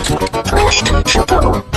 Rest in